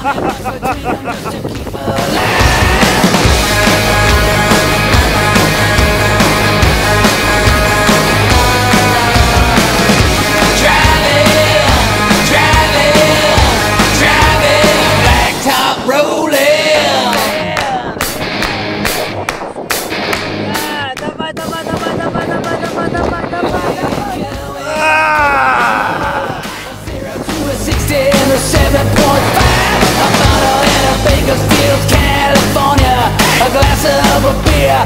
people. Of a beer,